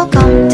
welcome.